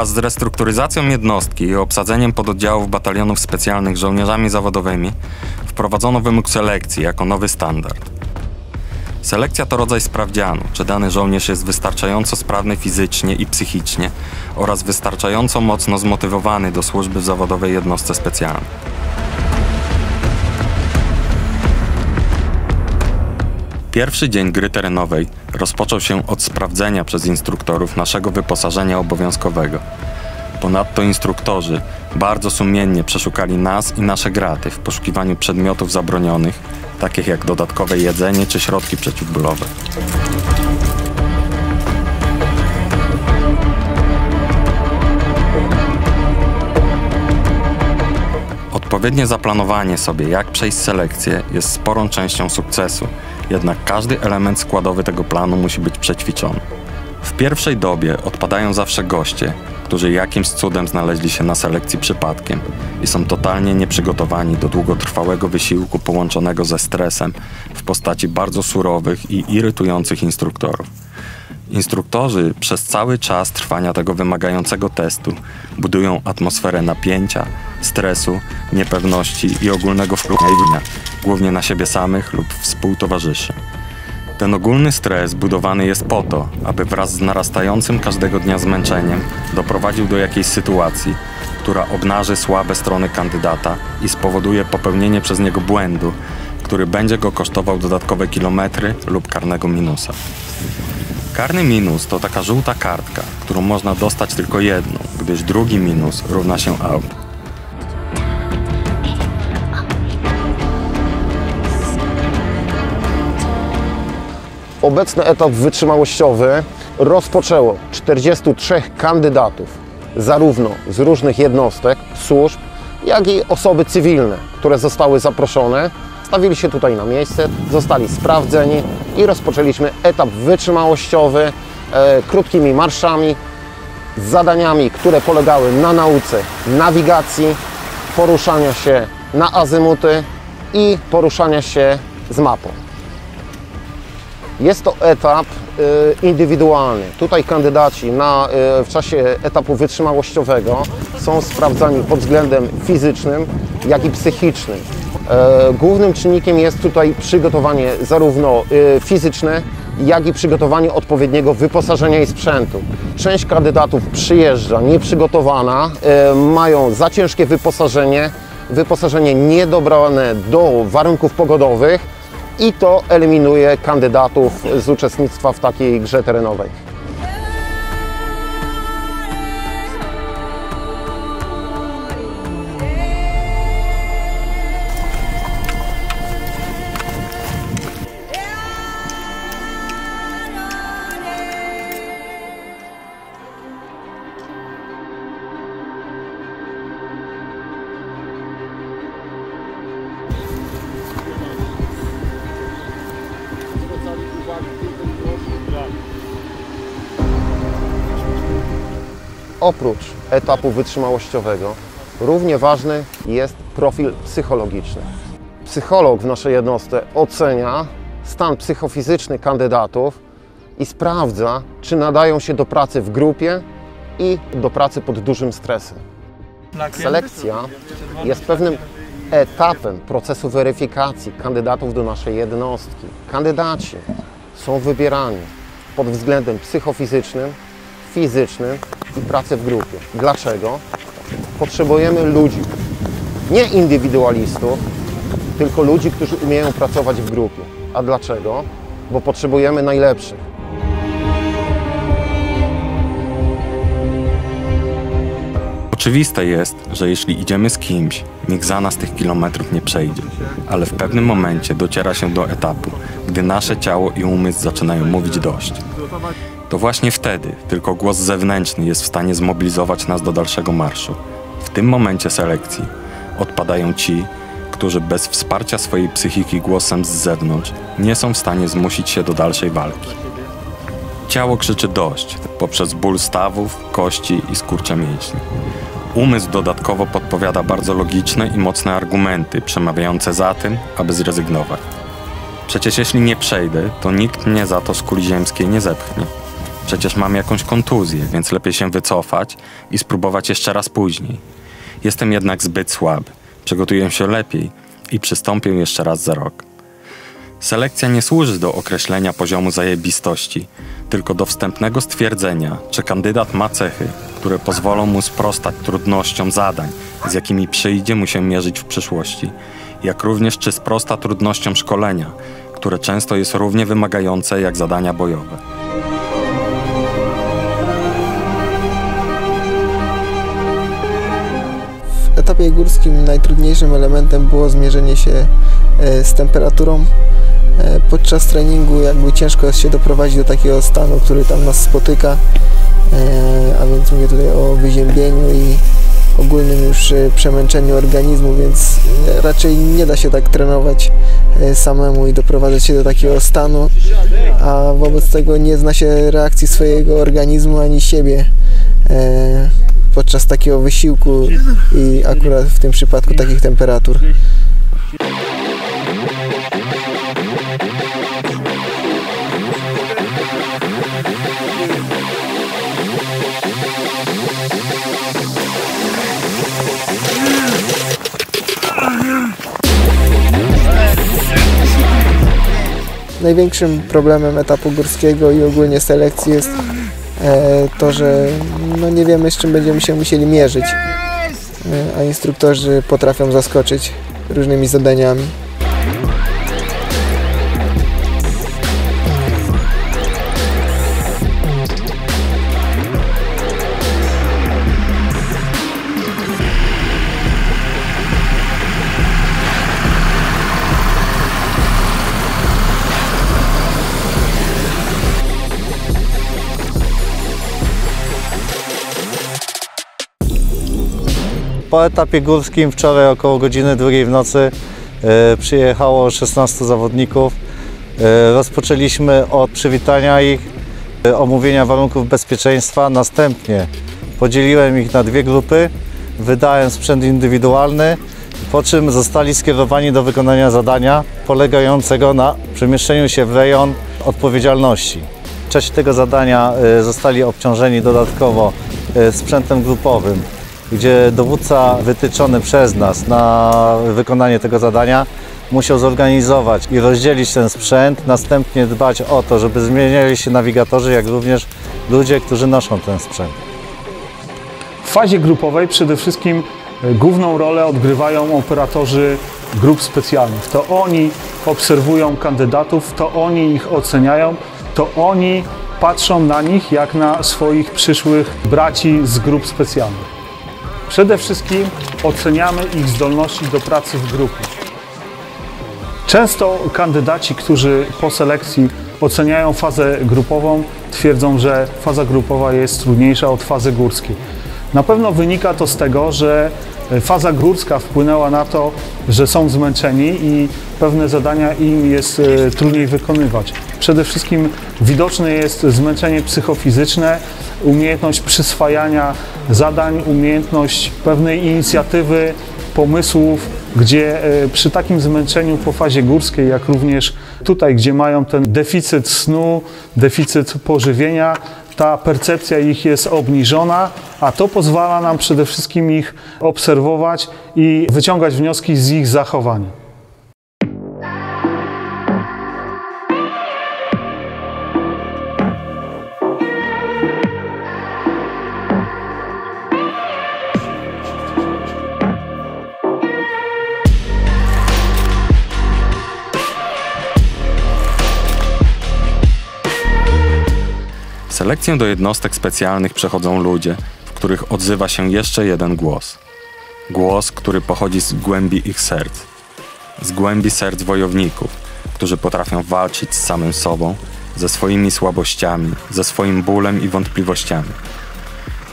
Wraz z restrukturyzacją jednostki i obsadzeniem pododdziałów batalionów specjalnych żołnierzami zawodowymi wprowadzono wymóg selekcji jako nowy standard. Selekcja to rodzaj sprawdzianu, czy dany żołnierz jest wystarczająco sprawny fizycznie i psychicznie oraz wystarczająco mocno zmotywowany do służby w zawodowej jednostce specjalnej. Pierwszy dzień gry terenowej rozpoczął się od sprawdzenia przez instruktorów naszego wyposażenia obowiązkowego. Ponadto instruktorzy bardzo sumiennie przeszukali nas i nasze graty w poszukiwaniu przedmiotów zabronionych, takich jak dodatkowe jedzenie czy środki przeciwbólowe. Odpowiednie zaplanowanie sobie, jak przejść selekcję, jest sporą częścią sukcesu, jednak każdy element składowy tego planu musi być przećwiczony. W pierwszej dobie odpadają zawsze goście, którzy jakimś cudem znaleźli się na selekcji przypadkiem i są totalnie nieprzygotowani do długotrwałego wysiłku połączonego ze stresem w postaci bardzo surowych i irytujących instruktorów. Instruktorzy przez cały czas trwania tego wymagającego testu budują atmosferę napięcia, stresu, niepewności i ogólnego wpływania, głównie na siebie samych lub współtowarzyszy. Ten ogólny stres budowany jest po to, aby wraz z narastającym każdego dnia zmęczeniem doprowadził do jakiejś sytuacji, która obnaży słabe strony kandydata i spowoduje popełnienie przez niego błędu, który będzie go kosztował dodatkowe kilometry lub karnego minusa. Karny minus to taka żółta kartka, którą można dostać tylko jedną, gdyż drugi minus równa się out. Obecny etap wytrzymałościowy rozpoczęło 43 kandydatów, zarówno z różnych jednostek, służb, jak i osoby cywilne, które zostały zaproszone. Stawili się tutaj na miejsce, zostali sprawdzeni i rozpoczęliśmy etap wytrzymałościowy e, krótkimi marszami z zadaniami, które polegały na nauce nawigacji, poruszania się na azymuty i poruszania się z mapą. Jest to etap y, indywidualny. Tutaj kandydaci na, y, w czasie etapu wytrzymałościowego są sprawdzani pod względem fizycznym, jak i psychicznym. E, Głównym czynnikiem jest tutaj przygotowanie zarówno y, fizyczne, jak i przygotowanie odpowiedniego wyposażenia i sprzętu. Część kandydatów przyjeżdża nieprzygotowana, e, mają za ciężkie wyposażenie, wyposażenie niedobrane do warunków pogodowych, i to eliminuje kandydatów z uczestnictwa w takiej grze terenowej. Oprócz etapu wytrzymałościowego, równie ważny jest profil psychologiczny. Psycholog w naszej jednostce ocenia stan psychofizyczny kandydatów i sprawdza, czy nadają się do pracy w grupie i do pracy pod dużym stresem. Selekcja jest pewnym etapem procesu weryfikacji kandydatów do naszej jednostki. Kandydaci są wybierani pod względem psychofizycznym, fizycznym i pracy w grupie. Dlaczego? Potrzebujemy ludzi, nie indywidualistów, tylko ludzi, którzy umieją pracować w grupie. A dlaczego? Bo potrzebujemy najlepszych. Oczywiste jest, że jeśli idziemy z kimś, nikt za nas tych kilometrów nie przejdzie, ale w pewnym momencie dociera się do etapu, gdy nasze ciało i umysł zaczynają mówić dość. To właśnie wtedy tylko głos zewnętrzny jest w stanie zmobilizować nas do dalszego marszu. W tym momencie selekcji odpadają ci, którzy bez wsparcia swojej psychiki głosem z zewnątrz nie są w stanie zmusić się do dalszej walki. Ciało krzyczy dość poprzez ból stawów, kości i skurcze mięśni. Umysł dodatkowo podpowiada bardzo logiczne i mocne argumenty przemawiające za tym, aby zrezygnować. Przecież jeśli nie przejdę, to nikt mnie za to z kuli ziemskiej nie zepchnie. Przecież mam jakąś kontuzję, więc lepiej się wycofać i spróbować jeszcze raz później. Jestem jednak zbyt słaby. Przygotuję się lepiej i przystąpię jeszcze raz za rok. Selekcja nie służy do określenia poziomu zajebistości, tylko do wstępnego stwierdzenia, czy kandydat ma cechy, które pozwolą mu sprostać trudnościom zadań, z jakimi przyjdzie mu się mierzyć w przyszłości, jak również czy sprosta trudnościom szkolenia, które często jest równie wymagające jak zadania bojowe. Etapie górskim najtrudniejszym elementem było zmierzenie się e, z temperaturą. E, Podczas treningu jakby ciężko jest się doprowadzić do takiego stanu, który tam nas spotyka, e, a więc mówię tutaj o wyziębieniu i ogólnym już przemęczeniu organizmu, więc raczej nie da się tak trenować samemu i doprowadzać się do takiego stanu, a wobec tego nie zna się reakcji swojego organizmu ani siebie podczas takiego wysiłku i akurat w tym przypadku takich temperatur. Największym problemem etapu górskiego i ogólnie selekcji jest to, że no nie wiemy z czym będziemy się musieli mierzyć, e, a instruktorzy potrafią zaskoczyć różnymi zadaniami. Po etapie górskim wczoraj około godziny drugiej w nocy e, przyjechało 16 zawodników. E, rozpoczęliśmy od przywitania ich, e, omówienia warunków bezpieczeństwa. Następnie podzieliłem ich na dwie grupy, wydałem sprzęt indywidualny, po czym zostali skierowani do wykonania zadania polegającego na przemieszczeniu się w rejon odpowiedzialności. W czasie tego zadania zostali obciążeni dodatkowo sprzętem grupowym, gdzie dowódca wytyczony przez nas na wykonanie tego zadania musiał zorganizować i rozdzielić ten sprzęt, następnie dbać o to, żeby zmieniali się nawigatorzy, jak również ludzie, którzy noszą ten sprzęt. W fazie grupowej przede wszystkim e, główną rolę odgrywają operatorzy grup specjalnych. To oni obserwują kandydatów, to oni ich oceniają, to oni patrzą na nich jak na swoich przyszłych braci z grup specjalnych. Przede wszystkim oceniamy ich zdolności do pracy w grupie. Często kandydaci, którzy po selekcji oceniają fazę grupową, twierdzą, że faza grupowa jest trudniejsza od fazy górskiej. Na pewno wynika to z tego, że faza górska wpłynęła na to, że są zmęczeni i pewne zadania im jest e, trudniej wykonywać. Przede wszystkim widoczne jest zmęczenie psychofizyczne, umiejętność przyswajania zadań, umiejętność pewnej inicjatywy, pomysłów, gdzie e, przy takim zmęczeniu po fazie górskiej, jak również tutaj, gdzie mają ten deficyt snu, deficyt pożywienia, ta percepcja ich jest obniżona, a to pozwala nam przede wszystkim ich obserwować i wyciągać wnioski z ich zachowania. Selekcję do jednostek specjalnych przechodzą ludzie, w których odzywa się jeszcze jeden głos. Głos, który pochodzi z głębi ich serc. Z głębi serc wojowników, którzy potrafią walczyć z samym sobą, ze swoimi słabościami, ze swoim bólem i wątpliwościami.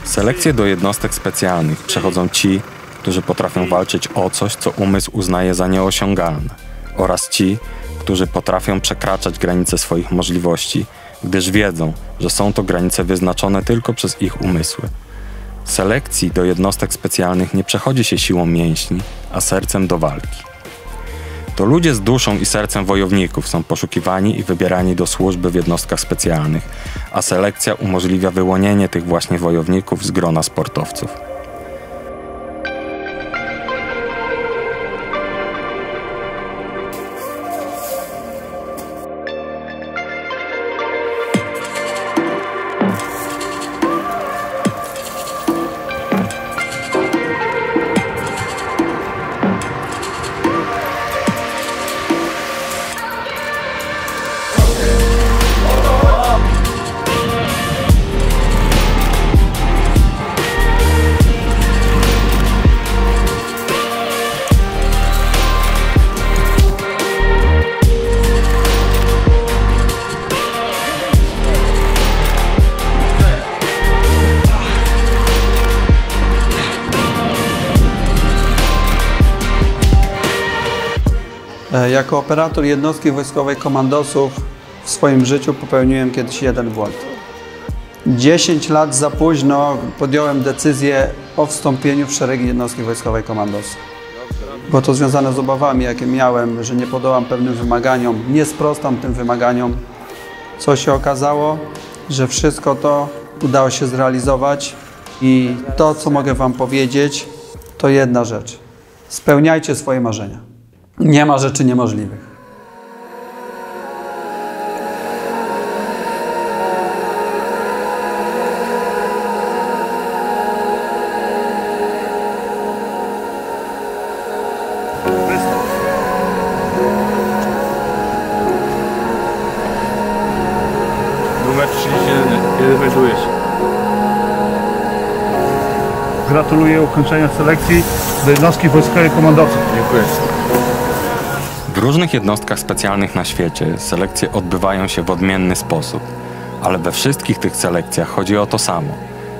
Selekcję do jednostek specjalnych przechodzą ci, którzy potrafią walczyć o coś, co umysł uznaje za nieosiągalne, oraz ci, którzy potrafią przekraczać granice swoich możliwości, gdyż wiedzą, że są to granice wyznaczone tylko przez ich umysły. Selekcji do jednostek specjalnych nie przechodzi się siłą mięśni, a sercem do walki. To ludzie z duszą i sercem wojowników są poszukiwani i wybierani do służby w jednostkach specjalnych, a selekcja umożliwia wyłonienie tych właśnie wojowników z grona sportowców. Jako operator jednostki wojskowej komandosów w swoim życiu popełniłem kiedyś jeden błąd. 10 lat za późno podjąłem decyzję o wstąpieniu w szeregi jednostki wojskowej komandosów. Było to związane z obawami, jakie miałem, że nie podołam pewnym wymaganiom, nie sprostam tym wymaganiom. Co się okazało, że wszystko to udało się zrealizować i to, co mogę Wam powiedzieć, to jedna rzecz. Spełniajcie swoje marzenia. Nie ma rzeczy niemożliwych. Numer 31. Kiedy znajdujesz się? Gratuluję ukończenia selekcji do jednostki wojskowej komandosów. Dziękuję. W różnych jednostkach specjalnych na świecie selekcje odbywają się w odmienny sposób, ale we wszystkich tych selekcjach chodzi o to samo,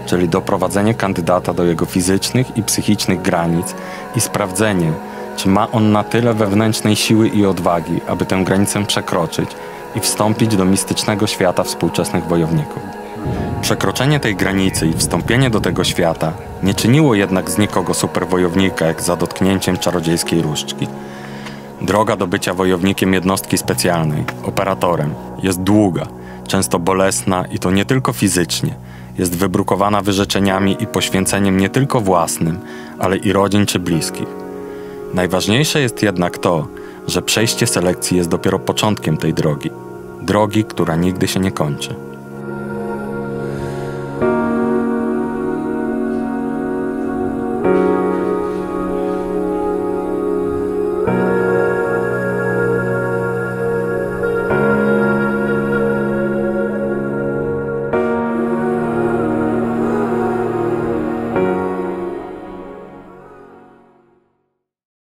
czyli doprowadzenie kandydata do jego fizycznych i psychicznych granic i sprawdzenie, czy ma on na tyle wewnętrznej siły i odwagi, aby tę granicę przekroczyć i wstąpić do mistycznego świata współczesnych wojowników. Przekroczenie tej granicy i wstąpienie do tego świata nie czyniło jednak z nikogo superwojownika jak za dotknięciem czarodziejskiej różdżki. Droga do bycia wojownikiem jednostki specjalnej, operatorem, jest długa, często bolesna i to nie tylko fizycznie. Jest wybrukowana wyrzeczeniami i poświęceniem nie tylko własnym, ale i rodzin czy bliskich. Najważniejsze jest jednak to, że przejście selekcji jest dopiero początkiem tej drogi. Drogi, która nigdy się nie kończy.